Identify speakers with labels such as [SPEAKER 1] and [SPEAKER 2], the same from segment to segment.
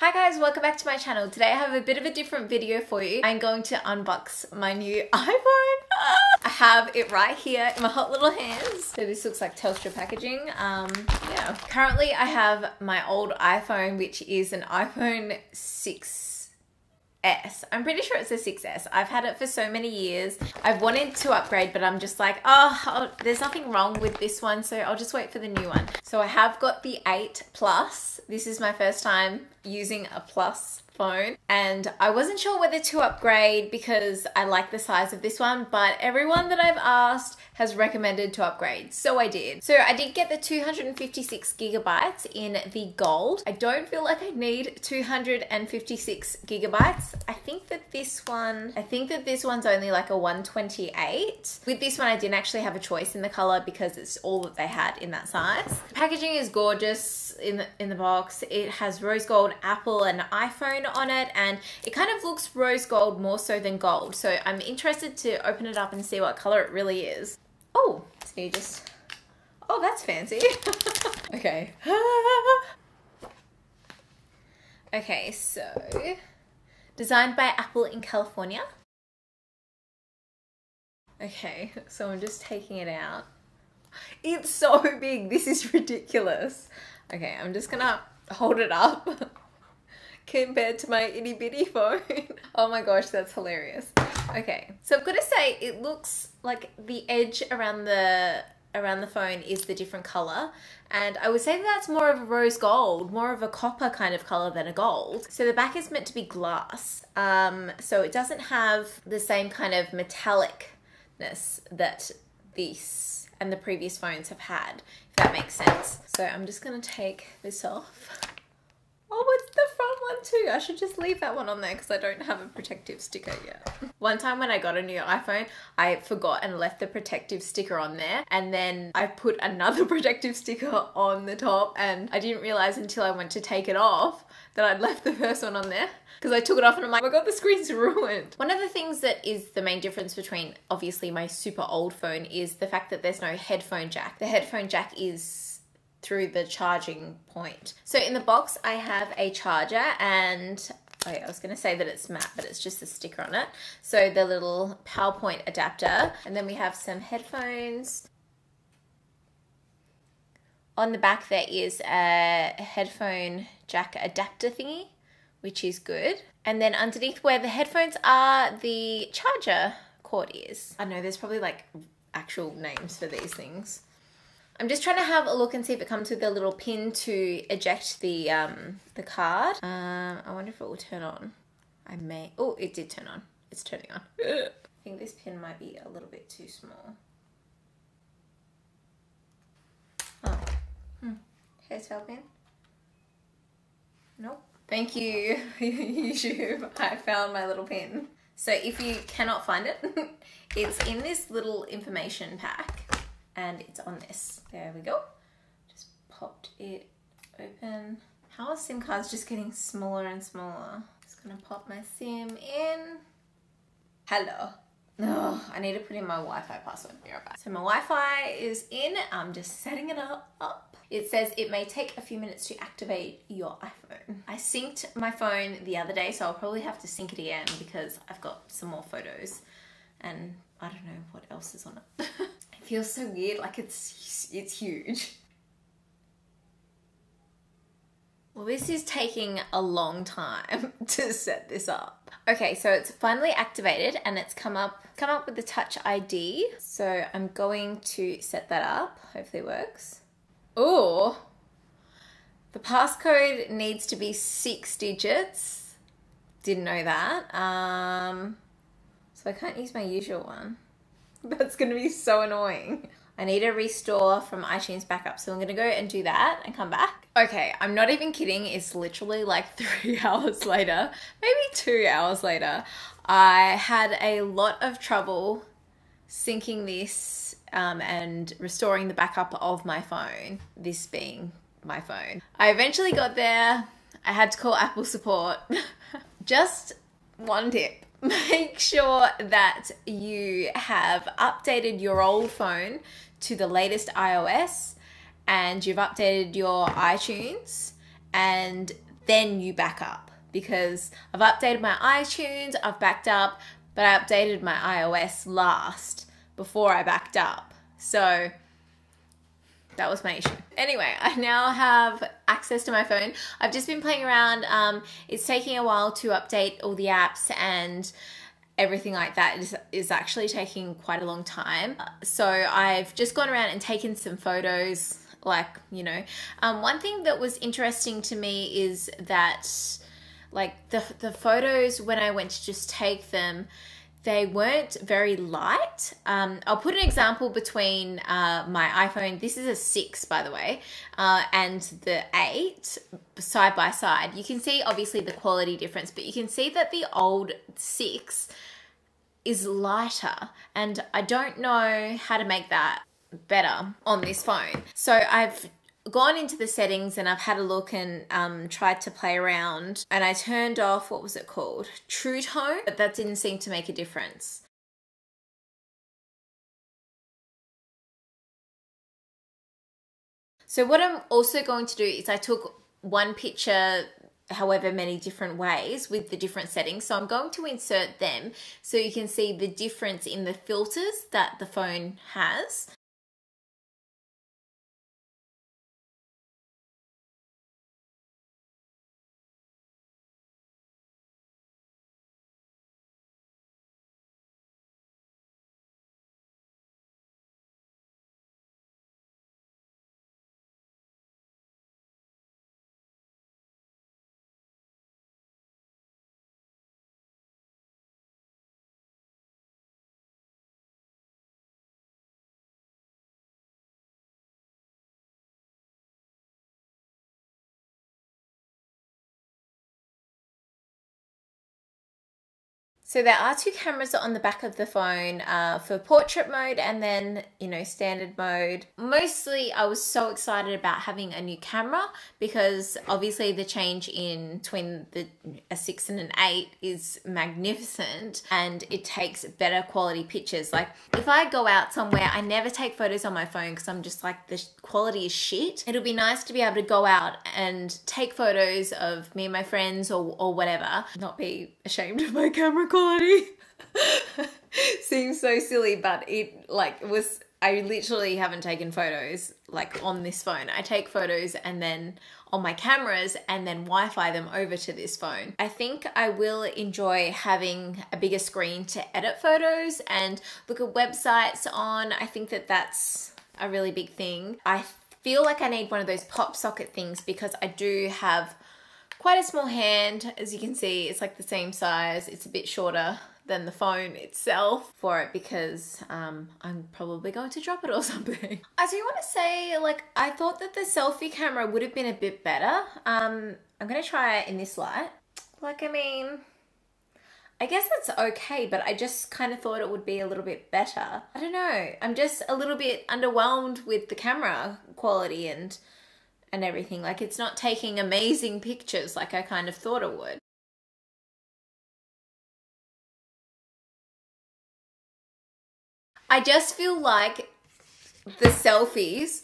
[SPEAKER 1] Hi guys, welcome back to my channel. Today I have a bit of a different video for you. I'm going to unbox my new iPhone. I have it right here in my hot little hands. So this looks like Telstra packaging. Um, yeah. Currently I have my old iPhone, which is an iPhone 6 S. I'm pretty sure it's a 6S. I've had it for so many years. I've wanted to upgrade, but I'm just like, oh, oh, there's nothing wrong with this one, so I'll just wait for the new one. So I have got the 8 Plus. This is my first time using a Plus phone and I wasn't sure whether to upgrade because I like the size of this one but everyone that I've asked has recommended to upgrade so I did. So I did get the 256 gigabytes in the gold. I don't feel like I need 256 gigabytes. I think that this one, I think that this one's only like a 128. With this one I didn't actually have a choice in the color because it's all that they had in that size. The packaging is gorgeous in the, in the box. It has rose gold, Apple and iPhone on it and it kind of looks rose gold more so than gold. So I'm interested to open it up and see what color it really is. Oh, so you just, oh, that's fancy. okay. okay, so designed by Apple in California. Okay, so I'm just taking it out. It's so big. This is ridiculous. Okay, I'm just gonna hold it up. Compared to my itty bitty phone. oh my gosh, that's hilarious. Okay, so I've got to say it looks like the edge around the around the phone is the different color and I would say that that's more of a rose gold more of a copper kind of color than a gold so the back is meant to be glass um, so it doesn't have the same kind of metallicness that this and the previous phones have had if that makes sense so I'm just gonna take this off Oh, it's the front one too. I should just leave that one on there because I don't have a protective sticker yet. one time when I got a new iPhone, I forgot and left the protective sticker on there. And then I put another protective sticker on the top and I didn't realize until I went to take it off that I'd left the first one on there because I took it off and I'm like, oh my god, the screen's ruined. One of the things that is the main difference between obviously my super old phone is the fact that there's no headphone jack. The headphone jack is through the charging point. So in the box, I have a charger and oh I was going to say that it's matte, but it's just a sticker on it. So the little PowerPoint adapter. And then we have some headphones. On the back, there is a headphone jack adapter thingy, which is good. And then underneath where the headphones are, the charger cord is. I know there's probably like actual names for these things. I'm just trying to have a look and see if it comes with a little pin to eject the um, the card. Um, I wonder if it will turn on. I may. Oh, it did turn on. It's turning on. I think this pin might be a little bit too small. Oh. Hmm. Hairstyle pin? Nope. Thank you, YouTube. I found my little pin. So if you cannot find it, it's in this little information pack and it's on this. There we go. Just popped it open. How are SIM cards just getting smaller and smaller? Just gonna pop my SIM in. Hello. Oh, I need to put in my Wi-Fi password. Be right back. So my Wi-Fi is in. I'm just setting it up. It says it may take a few minutes to activate your iPhone. I synced my phone the other day, so I'll probably have to sync it again because I've got some more photos and I don't know what else is on it. feels so weird, like it's, it's huge. Well, this is taking a long time to set this up. Okay, so it's finally activated and it's come up come up with the Touch ID. So I'm going to set that up. Hopefully it works. Oh, the passcode needs to be six digits. Didn't know that. Um, so I can't use my usual one. That's going to be so annoying. I need a restore from iTunes backup. So I'm going to go and do that and come back. Okay, I'm not even kidding. It's literally like three hours later, maybe two hours later. I had a lot of trouble syncing this um, and restoring the backup of my phone, this being my phone. I eventually got there. I had to call Apple support. Just one tip make sure that you have updated your old phone to the latest iOS and you've updated your iTunes and then you back up because I've updated my iTunes, I've backed up, but I updated my iOS last before I backed up. So that was my issue. Anyway, I now have access to my phone. I've just been playing around. Um, it's taking a while to update all the apps and everything like that is, is actually taking quite a long time. So I've just gone around and taken some photos like, you know. Um, one thing that was interesting to me is that like the, the photos when I went to just take them, they weren't very light. Um, I'll put an example between uh, my iPhone, this is a 6 by the way, uh, and the 8 side by side. You can see obviously the quality difference, but you can see that the old 6 is lighter and I don't know how to make that better on this phone. So I've gone into the settings and I've had a look and um, tried to play around and I turned off, what was it called? True Tone, but that didn't seem to make a difference. So what I'm also going to do is I took one picture however many different ways with the different settings. So I'm going to insert them so you can see the difference in the filters that the phone has. So there are two cameras on the back of the phone uh, for portrait mode and then, you know, standard mode. Mostly I was so excited about having a new camera because obviously the change in between the a 6 and an 8 is magnificent and it takes better quality pictures. Like if I go out somewhere, I never take photos on my phone because I'm just like the quality is shit. It'll be nice to be able to go out and take photos of me and my friends or, or whatever, not be ashamed of my camera quality quality. Seems so silly, but it like was I literally haven't taken photos like on this phone. I take photos and then on my cameras and then Wi-Fi them over to this phone. I think I will enjoy having a bigger screen to edit photos and look at websites on. I think that that's a really big thing. I feel like I need one of those pop socket things because I do have quite a small hand. As you can see, it's like the same size. It's a bit shorter than the phone itself for it because um, I'm probably going to drop it or something. I do want to say, like, I thought that the selfie camera would have been a bit better. Um, I'm going to try it in this light. Like, I mean, I guess it's okay, but I just kind of thought it would be a little bit better. I don't know. I'm just a little bit underwhelmed with the camera quality and and everything. Like it's not taking amazing pictures like I kind of thought it would. I just feel like the selfies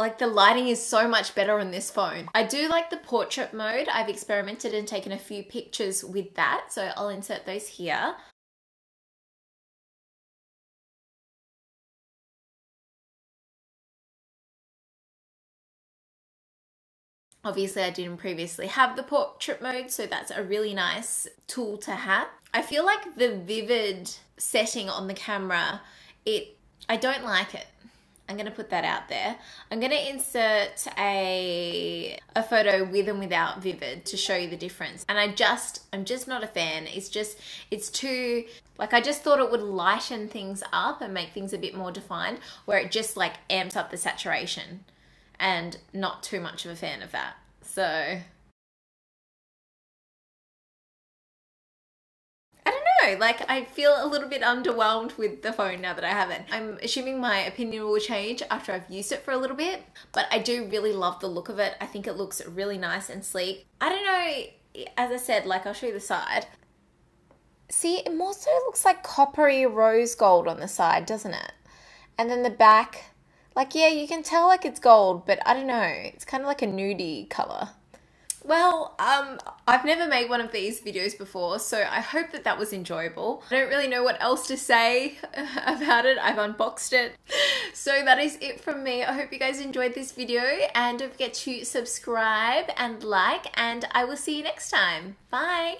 [SPEAKER 1] like the lighting is so much better on this phone. I do like the portrait mode. I've experimented and taken a few pictures with that. So I'll insert those here. Obviously, I didn't previously have the portrait mode, so that's a really nice tool to have. I feel like the vivid setting on the camera, it I don't like it. I'm going to put that out there. I'm going to insert a a photo with and without vivid to show you the difference. And I just I'm just not a fan. It's just it's too like I just thought it would lighten things up and make things a bit more defined where it just like amps up the saturation and not too much of a fan of that. So I don't know, like I feel a little bit underwhelmed with the phone now that I have it. I'm assuming my opinion will change after I've used it for a little bit, but I do really love the look of it. I think it looks really nice and sleek. I don't know, as I said, like I'll show you the side. See, it more so looks like coppery rose gold on the side, doesn't it? And then the back like, yeah, you can tell like it's gold, but I don't know. It's kind of like a nudie color. Well, um, I've never made one of these videos before, so I hope that that was enjoyable. I don't really know what else to say about it. I've unboxed it. So that is it from me. I hope you guys enjoyed this video and don't forget to subscribe and like and I will see you next time. Bye!